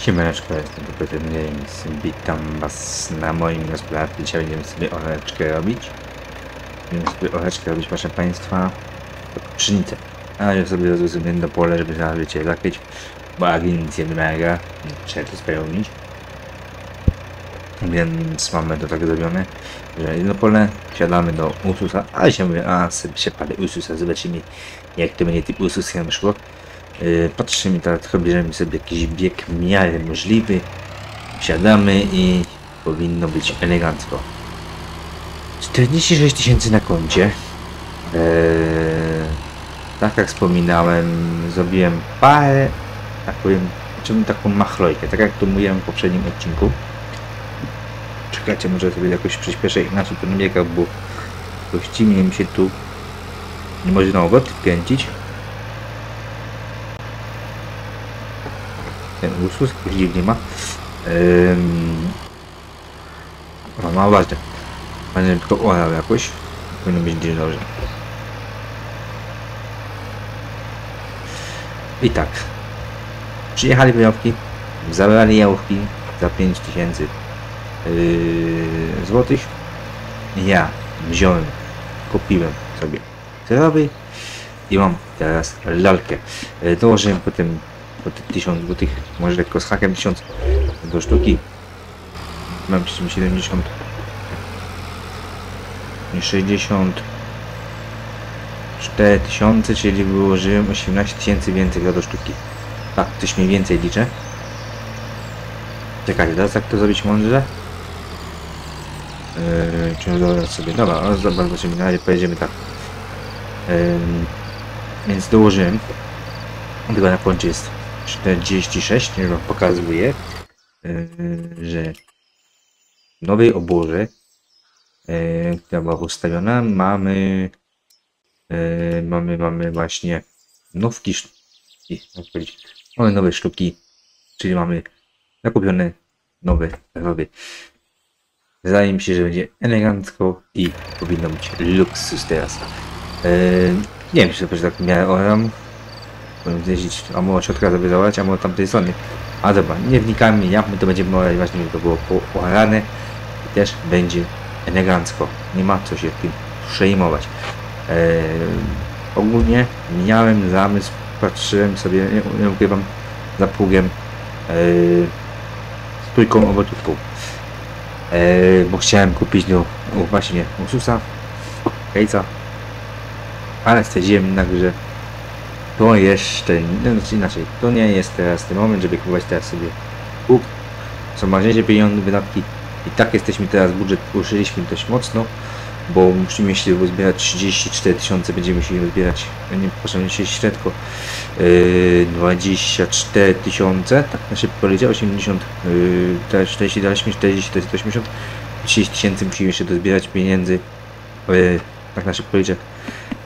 Siemaneczko, jestem Peter James. Witam was na moim gospodarstwie. Dzisiaj będziemy sobie oreczkę robić. Będziemy sobie oreczkę robić, proszę państwa, pszenicę. A ja sobie rozumiem do pole, żeby zaraz wiecie, zakryć, bo agri nic nie wymaga, trzeba to spełnić. Więc mamy to tak zrobione, że jedno pole, siadamy do Ususa, a się mówię, a sobie się palę Ususa, zobaczymy jak to będzie tym Ususem szło. Yy, patrzymy teraz, bierzemy sobie jakiś bieg w miarę możliwy. Wsiadamy i powinno być elegancko. 46 tysięcy na koncie. Eee, tak jak wspominałem, zrobiłem parę, tak powiem, czym taką machlojkę, tak jak to mówiłem w poprzednim odcinku. Czekajcie, może sobie jakoś przyspieszę inaczej ten biegał, bo gościnie mi się tu nie może na obroty ten usus, jakoś dziwnie ma. Ym... O, no ważne. Będę tylko orał jakoś. Powinno być gdzieś dobrze. I tak. Przyjechali wojowki, zabrali jałówki za 5000 yy, złotych. Ja wziąłem, kupiłem sobie zerowy i mam teraz lalkę. Yy, dołożyłem potem po tych 1000 złotych, może lekko z hakiem 1000 do sztuki. Mam przy czym 70 i 60 4000, czyli wyłożyłem 18 tysięcy więcej do sztuki. Tak, coś mniej więcej liczę. Czekajcie, teraz jak to zrobić mądrze? Yy, czy dodać sobie? Dobra, zobaczymy, na razie pojedziemy tak. Yy, więc dołożyłem. Tylko na końcu jest 46 nie wam pokazuje, yy, że w nowej oborze, yy, która była ustawiona, mamy yy, mamy, mamy właśnie nowki, powiedzieć, mamy nowe sztuki, czyli mamy zakupione nowe rowy. Wydaje mi się, że będzie elegancko i powinno być luksus teraz. Yy, nie wiem, czy to tak miarę oram, jeździć, a może środka zawyżować, a może tamtej strony. A dobra, nie wnikajmy jak my to będziemy mówić, właśnie to było poarane i też będzie elegancko. Nie ma co się tym przejmować. Eee, ogólnie miałem zamysł, patrzyłem sobie, nie, nie ukrywam, za pługiem eee, z trójką obotówką. Eee, bo chciałem kupić no, właśnie Ursusa, Kejca, ale stwierdziłem jednak, że to jeszcze, no, znaczy inaczej, to nie jest teraz ten moment, żeby kupować teraz sobie Bóg. Są ważniejsze pieniądze, wydatki. I tak jesteśmy teraz, budżet ruszyliśmy dość mocno, bo musimy się zbierać 34 tysiące, będziemy musieli zbierać, nie przepraszam, nie 34, tylko yy, 24 tysiące, tak na szybko leciał, 80, yy, teraz 40 daliśmy, 40 to jest 80, 30 tysięcy musimy jeszcze dozbierać pieniędzy, yy, tak na szybko liczę,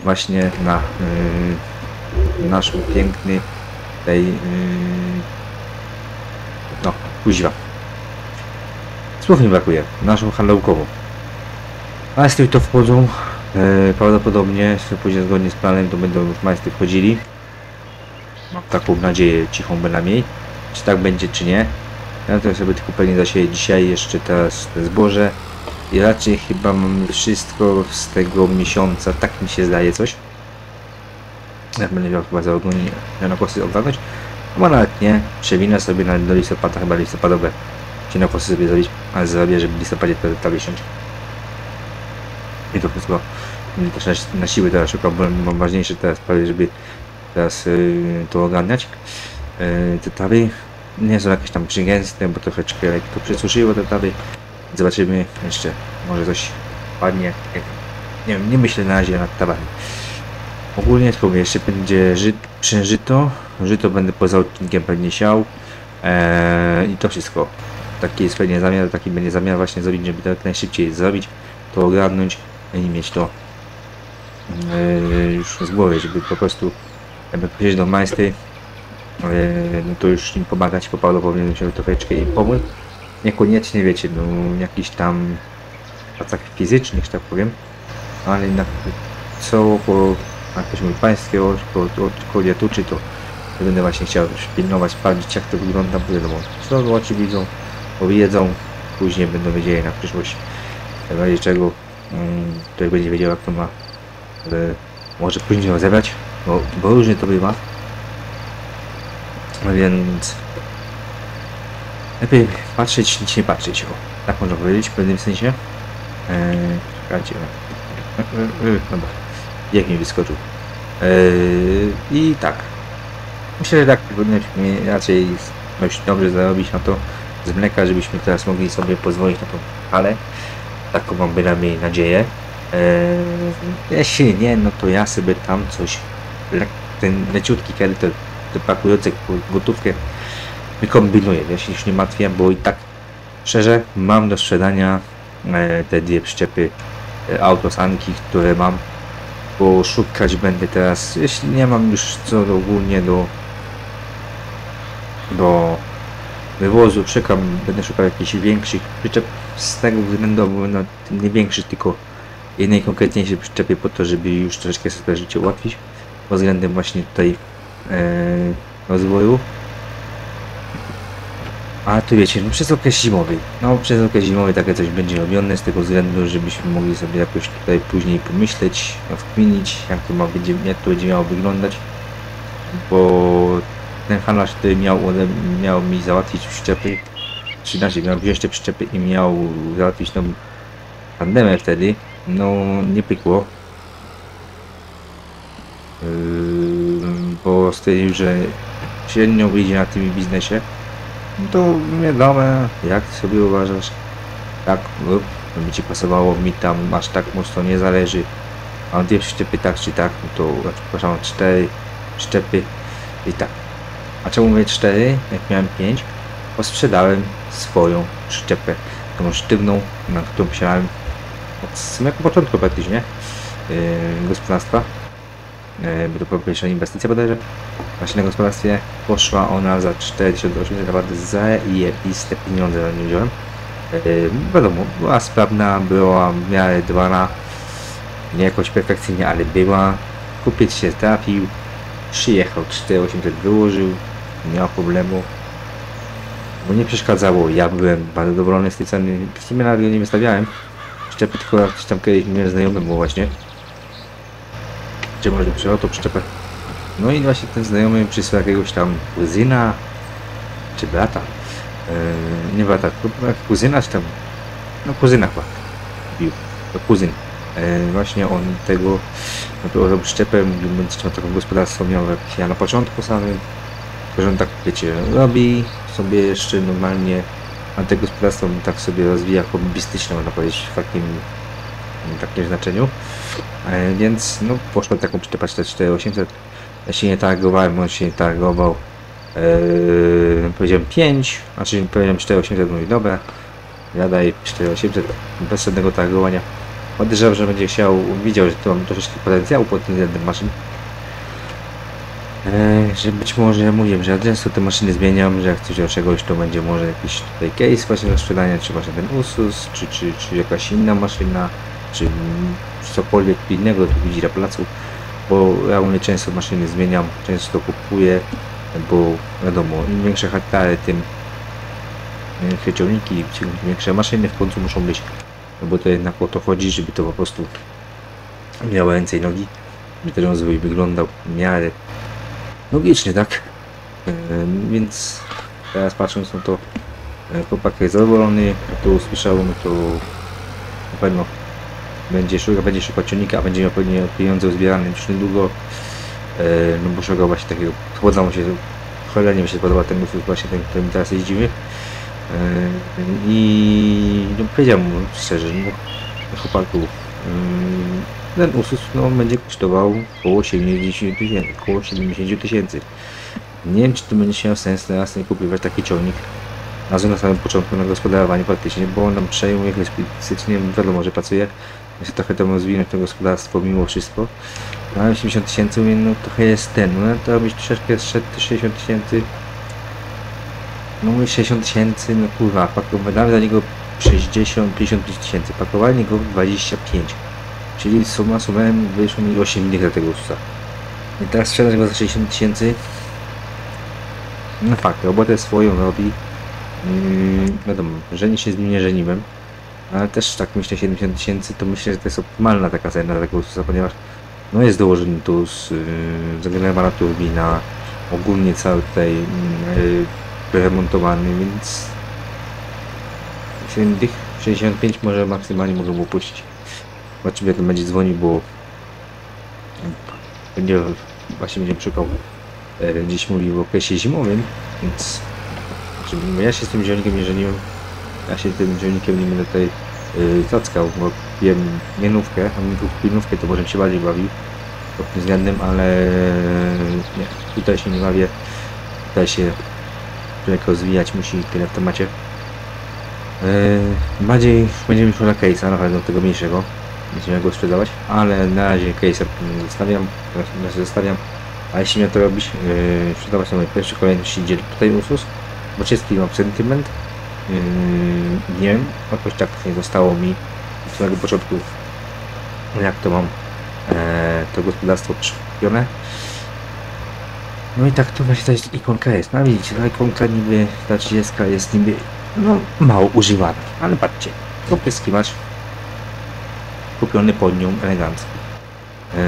właśnie na yy, nasz piękny tej yy, no, kuźwa. Słów mi brakuje. Naszą handlowkową. Majstry to wchodzą. Yy, prawdopodobnie, później zgodnie z planem, to będą już majstry wchodzili. Mam taką nadzieję cichą bynajmniej. Czy tak będzie, czy nie. Ja to sobie tylko pewnie zasieję dzisiaj jeszcze teraz te zboże. I raczej chyba mamy wszystko z tego miesiąca. Tak mi się zdaje coś jak będę miał chyba za kosy ogarnąć, albo nawet nie, przewinę sobie na, do listopada, chyba listopadowe kosy sobie zrobić, ale zrobię, żeby w listopadzie to, to wysiąść. I to wszystko też na, na siły teraz szukał, bo ważniejsze teraz sprawy, żeby teraz yy, to ogarniać. Yy, te trawy nie są jakieś tam przygęste, bo troszeczkę to przesuszyło te trawy. Zobaczymy jeszcze, może coś padnie. Nie nie myślę na razie nad trawami. Ogólnie spróbuję, jeszcze będzie ży żyto. Żyto będę poza odcinkiem pewnie siał. Eee, I to wszystko. Taki jest pewnie zamiar, taki będzie zamiar właśnie zrobić, żeby to jak najszybciej zrobić, to ogarnąć i mieć to eee, już z głowy, żeby po prostu jakby przyjść do majstry, eee, no to już im pomagać, po Paulo powinien się troszeczkę im pomóc. Niekoniecznie wiecie, no jakiś tam pracach fizycznych, że tak powiem, ale jednak co po jak ktoś mówi pańskie kodia tuczy, to Będę właśnie chciał pilnować, sprawdzić jak to wygląda, bo wiadomo, co oczy widzą, bo wiedzą, później będą wiedzieli na przyszłość, w razie czego mm, ktoś będzie wiedział jak to ma, ale może później rozebrać, bo, bo różnie to bywa. No więc lepiej patrzeć niż nie patrzeć, o, tak można powiedzieć w pewnym sensie. Eee, czekajcie, e, e, e, dobra, jak mi wyskoczył. Eee, I tak, myślę, że tak powinno raczej dość dobrze zarobić na to z mleka, żebyśmy teraz mogli sobie pozwolić na tą halę. Taką mam bynajmniej nadzieję. Eee, jeśli nie, no to ja sobie tam coś, ten leciutki kiedy to, to pakujący gotówkę wykombinuję. Ja się już nie martwię, bo i tak szczerze mam do sprzedania e, te dwie przyczepy e, autosanki, które mam, bo szukać będę teraz, jeśli nie mam już co ogólnie do do wywozu, czekam, będę szukał jakichś większych przyczep z tego względu, bo no, nie większych, tylko jednej konkretniejszej przyczepy po to, żeby już troszeczkę sobie życie ułatwić pod względem właśnie tutaj e, rozwoju. A tu wiecie, no przez okres zimowy, no przez okres zimowy takie coś będzie robione z tego względu, żebyśmy mogli sobie jakoś tutaj później pomyśleć, wkminić, jak to, ma, będzie, jak to będzie miało wyglądać, bo ten handlarz, który miał, ode, miał mi załatwić przyczepy, czy inaczej, miał wziąć te przyczepy i miał załatwić tą pandemię wtedy, no nie pykło. Yy, bo stwierdził, że średnio wyjdzie na tym biznesie. No to wiadomo, jak sobie uważasz, tak, lub by ci pasowało mi tam aż tak mocno nie zależy. Mam dwie przyczepy tak czy tak, no to przepraszam, cztery przyczepy i tak. A czemu mówię 4, jak miałem 5? Bo sprzedałem swoją przyczepę, tą sztywną, na którą musiałem od samego początku praktycznie yy, gospodarstwa. Yy, bo to była pierwsza inwestycja bodajże. Właśnie na gospodarstwie poszła ona za 4800 naprawdę zajebiste pieniądze na nie wziąłem. Yy, wiadomo, była sprawna, była w miarę dbana, nie jakoś perfekcyjnie, ale była. Kupiec się trafił, przyjechał 4800 wyłożył, nie miał problemu, bo nie przeszkadzało. Ja byłem bardzo zadowolony z tej ceny. W sumie nawet nie wystawiałem. Szczepy tylko gdzieś tam kiedyś miałem znajomemu właśnie. Gdzie może przyjechał to przyczepę. No i właśnie ten znajomy przysłał jakiegoś tam kuzyna, czy brata. Yy, nie brata, jak kuzyna, czy tam, no kuzyna chyba. Bił. To kuzyn. Yy, właśnie on tego, no to tą przyczepę, będzie miał taką gospodarstwo miał jak ja na początku samym, że on tak, wiecie, robi sobie jeszcze normalnie, a te gospodarstwo tak sobie rozwija hobbystycznie, można powiedzieć, w takim, takim znaczeniu. E, więc, no, poszło taką przyczepę 4800. Ja się nie targowałem, on się nie targował. E, powiedziałem 5, znaczy powiedziałem 4800, mówi dobra, ja daję 4800 bez żadnego targowania. Podejrzewam, że będzie chciał, widział, że tu mam troszeczkę potencjału pod tym względem maszyn. E, że być może, ja mówiłem, że ja te maszyny zmieniam, że jak coś do czegoś, to będzie może jakiś tutaj case właśnie do sprzedania, czy właśnie ten Usus, czy, czy, czy jakaś inna maszyna, czy cokolwiek innego tu widzi na placu, bo ja u mnie często maszyny zmieniam, często kupuję, bo wiadomo, im większe hektary, tym większe ciągniki, tym większe maszyny w końcu muszą być, no bo to jednak o to chodzi, żeby to po prostu miało ręce i nogi, żeby ten rozwój wyglądał w miarę logicznie, tak? E, więc teraz patrząc na to, e, chłopak jest zadowolony, jak to usłyszał, no to na pewno będzie szukał, będzie szukał ciągnika, a będzie miał pewnie pieniądze uzbierane już niedługo, e, no bo szukał właśnie takiego, podoba mu się, cholernie mi się podoba ten usług właśnie ten, którym teraz jeździmy. I no, powiedziałem mu szczerze, no, chłopaku, mm, ten Usus no, będzie kosztował około 70 tysięcy. Około 70 tysięcy. Nie wiem, czy to będzie miał sens teraz nie kupować taki ciągnik. Na na samym początku na gospodarowanie praktycznie, bo on nam przejmuje fizycznie, wiadomo, że pracuje. Jest trochę tam rozwinąć to gospodarstwo mimo wszystko. No, ale 80 tysięcy, no trochę jest ten, no to robić troszeczkę 60 tysięcy. No mówię 60 tysięcy, no kurwa, pakowałem za niego 60-55 tysięcy, pakowali go 25. Czyli suma sumem wyszło mi 8 dni za tego Ususa. I teraz sprzedać go za 60 tysięcy, No fakt, robotę swoją robi. Yy, wiadomo, żeni się z nim nie żeniłem. Ale też tak myślę 70 tysięcy to myślę, że to jest optymalna taka cena takiego Ursusa, ponieważ no jest dołożony TUS, yy, zagenerowana turbina, ogólnie cały tutaj yy, wyremontowany, więc 70 tych 65 może maksymalnie mogę mu puścić. Zobaczymy jak on będzie dzwonił, bo będzie właśnie będzie szukał e, gdzieś mówi w okresie zimowym, więc ja się z tym zielnikiem nie żeniłem. Ja się tym zielnikiem nie będę tutaj yy, cackał, bo wiem mienówkę, a mi pilnówkę to może się bardziej bawił pod tym względem, ale nie, tutaj się nie bawię. Tutaj się człowiek rozwijać musi tyle w temacie. Yy, bardziej będziemy szło na case'a, na pewno tego mniejszego. Będziemy go sprzedawać, ale na razie case'a zostawiam, teraz zostawiam. A jeśli miał to robić, yy, sprzedawać to w pierwszej kolejności dzieli tutaj Ursus, bo czeski mam sentyment. Yy, wiem, jakoś tak nie zostało mi od samego początku, jak to mam e, to gospodarstwo przykupione. No i tak to właśnie ta ikonka jest. No widzicie, ta ikonka niby, ta 30 jest niby no, mało używana, ale patrzcie, opryskiwacz kupiony pod nią elegancko. Eee,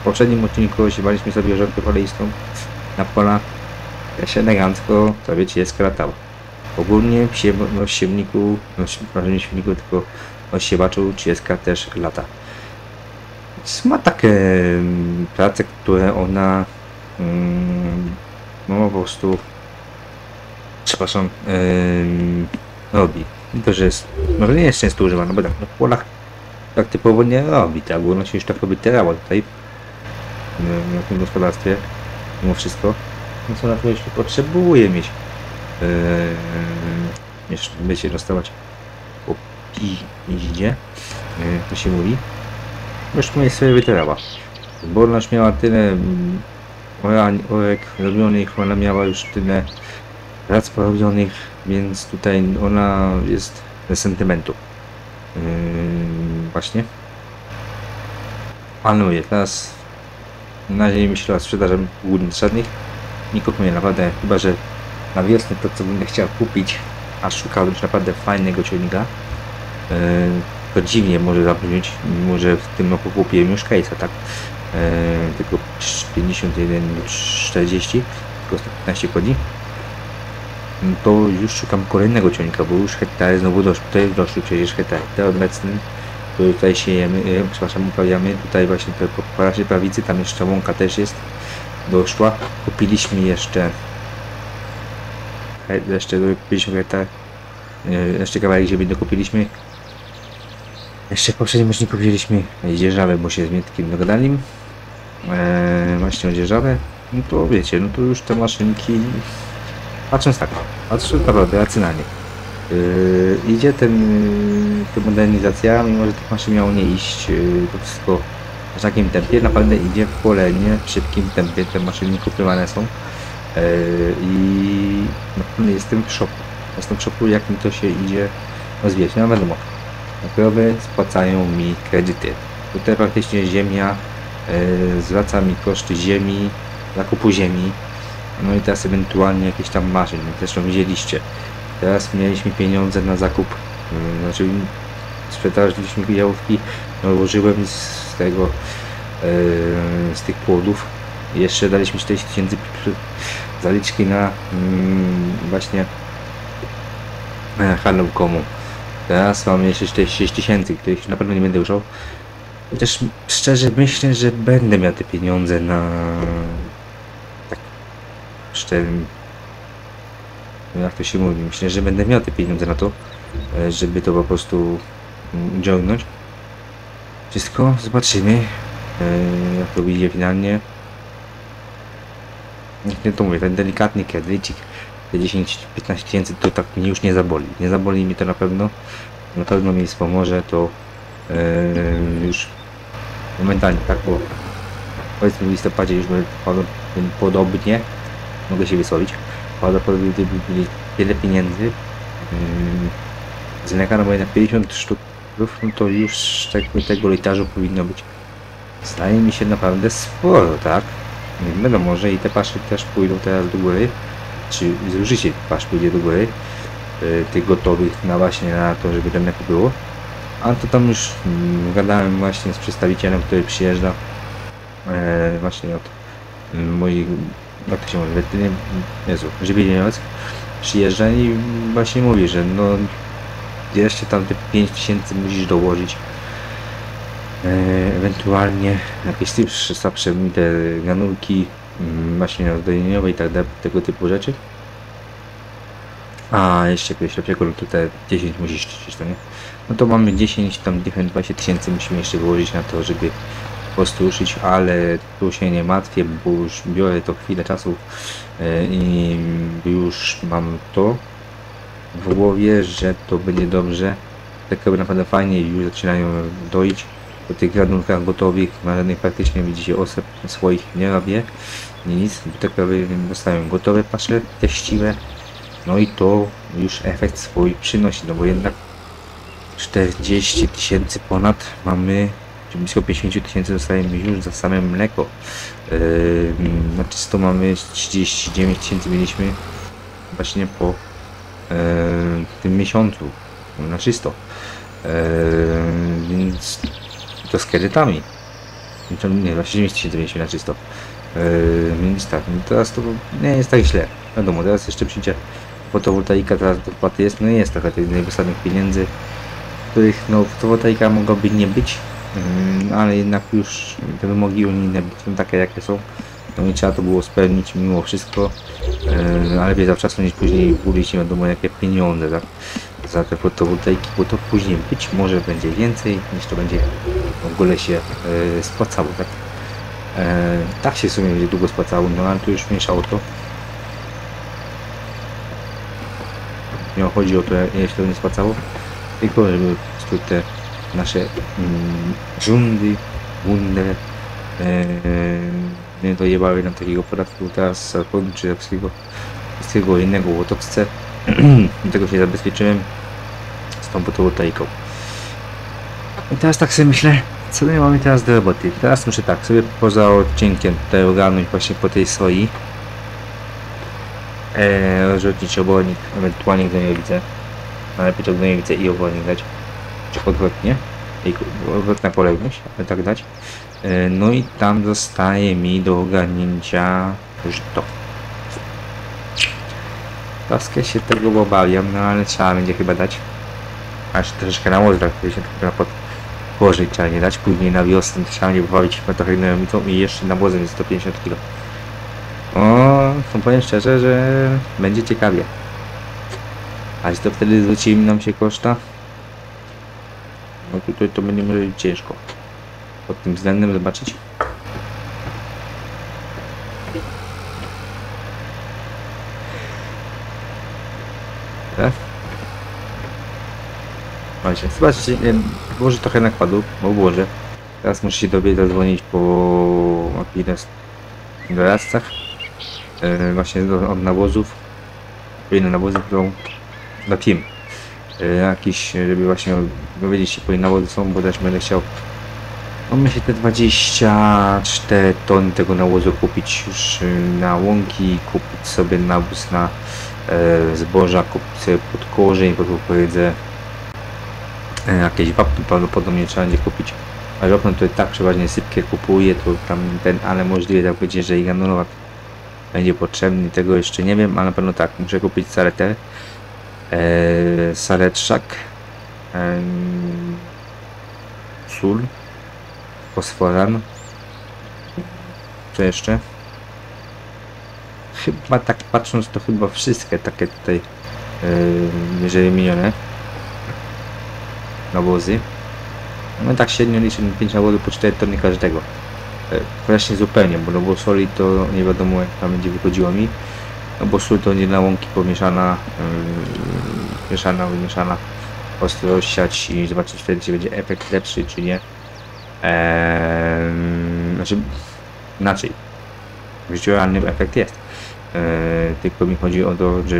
w poprzednim odcinku osiewaliśmy sobie żartę oleistą na pola, też elegancko sobie 30 latała. Ogólnie w siew, no, no, nie siewniku, tylko osiewaczu 30 też lata. Więc ma takie mm, prace, które ona mm, no po prostu przepraszam, yy, robi. To, że jest, może nie jest często używana, bo tak no, w polach tak typowo nie robi, tak, bo ona się już tak robi terała tutaj, na, na tym gospodarstwie, mimo wszystko. No co na to jeszcze potrzebuje mieć, yy, jeszcze wiecie, dostawać po piździe, yy, to się mówi. Już moje sobie wyterała. Bo ona już miała tyle mm, orek robionych, ona miała już tyle prac porobionych, więc tutaj ona jest z sentymentu. Yy, właśnie. Panuje. Teraz na razie myślę o sprzedaży głównych żadnych. Nie kupuję naprawdę, chyba że na wiosnę to co będę chciał kupić, a szukałem naprawdę fajnego ciągnika. Yy, to dziwnie może zabrzmieć, może w tym roku kupiłem już case'a, tak? Yy, tylko 51, 40, tylko 115 chodzi to już szukam kolejnego ciągnika, bo już hektary znowu doszły, tutaj doszły przecież hektary. Te obecne, które tutaj siejemy, e, przepraszam, uprawiamy, tutaj właśnie po razie prawicy, tam jeszcze łąka też jest, doszła. Kupiliśmy jeszcze jeszcze 50 hektar, e, jeszcze kawałek ziemi dokupiliśmy. Jeszcze w poprzednim odcinku wzięliśmy dzierżawę, bo się z Mietkiem dogadali. Eee, właśnie o dzierżawę. No to wiecie, no to już te maszynki Patrząc tak, patrzę naprawdę racjonalnie. Yy, idzie ten, yy, modernizacja, mimo że tych maszyn miało nie iść, yy, to wszystko w takim tempie, naprawdę idzie w polenie, w szybkim tempie, te maszyny kupywane są. Yy, I no, jestem w szoku. Jestem w szoku, mi to się idzie rozwijać. No wiadomo, krowy spłacają mi kredyty. Tutaj praktycznie ziemia yy, zwraca mi koszty ziemi, zakupu ziemi, no i teraz ewentualnie jakieś tam maszyn, zresztą widzieliście. Teraz mieliśmy pieniądze na zakup, yy, znaczy sprzedaliśmy jałówki, no użyłem z tego, yy, z tych płodów. Jeszcze daliśmy 40 tysięcy zaliczki na yy, właśnie e, handel komu. Teraz mam jeszcze 46 tysięcy, których na pewno nie będę użył. Chociaż szczerze myślę, że będę miał te pieniądze na szczerym jak to się mówi, myślę, że będę miał te pieniądze na to, e, żeby to po prostu ciągnąć. Wszystko zobaczymy, e, jak to wyjdzie finalnie. Nie to mówię, ten delikatny kredycik, te 10-15 tysięcy to tak mnie już nie zaboli. Nie zaboli mi to na pewno. Na pewno mi pomoże to yy, już momentalnie, tak, bo powiedzmy w listopadzie już podobnie mogę się wysłowić. Prawdopodobnie gdyby mieli tyle pieniędzy, yy, z lekarza na 50 sztuk, no to już tak, tego litarzu powinno być. Zdaje mi się naprawdę sporo, tak? Więc wiadomo, że i te pasze też pójdą teraz do góry, czy zużycie pasz pójdzie do góry, y, tych gotowych na właśnie na to, żeby ten mleko było. A to tam już mm, gadałem właśnie z przedstawicielem, który przyjeżdża e, właśnie od mm, moich, jak to się mówi, nie, Jezu, żywieniowiec przyjeżdża i właśnie mówi, że no jeszcze tam te 5000 musisz dołożyć. E, ewentualnie jakieś słabsze te granulki mm, właśnie oddojeniowe i tak dalej, tego typu rzeczy. A jeszcze jakiegoś lepszego, no to te 10 musisz czyścić, to nie? No to mamy 10, tam 20 tysięcy musimy jeszcze wyłożyć na to, żeby po prostu ruszyć, ale tu się nie martwię, bo już biorę to chwilę czasu e, i już mam to w głowie, że to będzie dobrze. Tak naprawdę fajnie już zaczynają dojść po tych granulkach gotowych, na żadnych praktycznie widzicie osób swoich nie robię, nic, tak naprawdę dostają gotowe pasze, teściwe, no i to już efekt swój przynosi, no bo jednak 40 tysięcy ponad mamy, czy blisko 50 tysięcy dostajemy już za same mleko. Yy, na czysto mamy 39 tysięcy mieliśmy właśnie po yy, tym miesiącu na czysto. Yy, więc to z kredytami. Nie, 29 tysięcy mieliśmy na czysto. Yy, więc tak, no teraz to nie jest tak źle. Wiadomo, teraz jeszcze przyjdzie fotowoltaika teraz dopłaty jest, no jest trochę tych niewysadnych pieniędzy, których no fotowoltaika mogłaby nie być, mm, ale jednak już te wymogi unijne są takie jakie są, no i trzeba to było spełnić mimo wszystko, yy, ale wie zawczasu niż później budzić nie wiadomo jakie pieniądze tak, za te fotowoltaiki, bo to później być może będzie więcej niż to będzie w ogóle się yy, spłacało, tak. Yy, tak się w sumie będzie długo spłacało, no ale tu już mniejsza o to. nie chodzi o to, jak się to nie spłacało, tylko żeby te nasze mm, rządy, bunde e, nie dojebały nam takiego podatku teraz z czy wszystkiego, wszystkiego innego łotowce. tego się zabezpieczyłem z tą fotowoltaiką. I teraz tak sobie myślę, co my mamy teraz do roboty? Teraz muszę tak, sobie poza odcinkiem tutaj ogarnąć właśnie po tej soi e, rozrzutnić obornik, ewentualnie gnojowice. Najlepiej to gnojowice i obornik dać, czy odwrotnie, i odwrotna poległość, ale tak dać. E, no i tam zostaje mi do ogarnięcia już to. Troszkę się tego obawiam, no ale trzeba będzie chyba dać. Aż troszeczkę na łożach, się trochę pod położyć trzeba nie dać. Później na wiosnę trzeba będzie pobawić gnojowicą i jeszcze na jest 150 kg. O, to powiem szczerze, że będzie ciekawie. A to wtedy zwróci nam się koszta? No tutaj to będzie może ciężko. Pod tym względem zobaczyć. Tak? Właśnie, zobaczcie, włożę trochę nakładu, bo włożę. Teraz muszę się dobiec zadzwonić po Akines doradcach. E, właśnie od nawozów inne nawozy którą na team e, jakiś, żeby właśnie dowiedzieć się po nawozy są, bo też będę chciał no myślę te 24 ton tego nawozu kupić już e, na łąki, kupić sobie nawóz na e, zboża, kupić sobie pod korzeń, pod kukurydzę e, jakieś wapno prawdopodobnie trzeba będzie kupić. A wapno to tak przeważnie sypkie kupuję, to tam ten, ale możliwe tak będzie, że i granulowa będzie potrzebny, tego jeszcze nie wiem, ale na pewno tak, muszę kupić saletę, e, saletrzak, e, sól, fosforan, co jeszcze? Chyba tak patrząc to chyba wszystkie takie tutaj, e, jeżeli minione nawozy. No tak średnio liczę 5 nawozów po 4 tony każdego. E, właśnie zupełnie, bo no bo soli to nie wiadomo jak tam będzie wychodziło mi. No bo sól to nie na łąki pomieszana, yy, mieszana, wymieszana. Po prostu rozsiać i zobaczyć wtedy, czy będzie efekt lepszy, czy nie. Eee, znaczy, inaczej. W życiu realnym efekt jest. Eee, tylko mi chodzi o to, że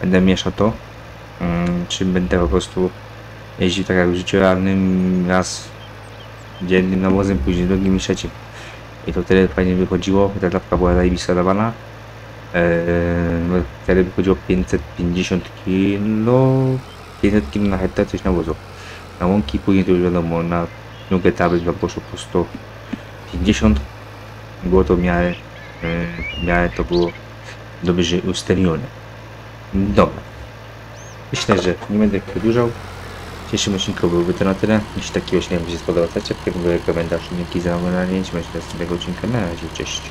będę mieszał to, yy, czy będę po prostu jeździł tak jak w życiu realnym raz dziennym nawozem, później drugim i trzecim. I to tyle fajnie wychodziło, ta klapka była zajebista dawana. Eee, wtedy wychodziło 550 kilo, 500 kilo na hektar coś nawozu. Na łąki później to już wiadomo, na nuggetawy chyba poszło po 150. Było to w miarę, w miarę to było dobrze ustawione. Dobra. Myślę, że nie będę przedłużał. Dzisiejszym odcinku byłby to na tyle. Jeśli taki odcinek Wam się spodobał, dajcie komentarz, linki za oglądanie. Myślę, że z tego odcinka na razie, cześć.